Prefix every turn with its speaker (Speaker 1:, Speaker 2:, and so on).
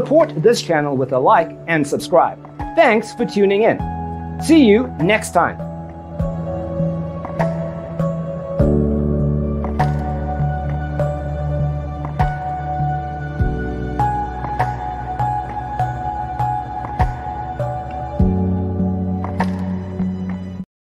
Speaker 1: Support this channel with a like and subscribe. Thanks for tuning in. See you next time.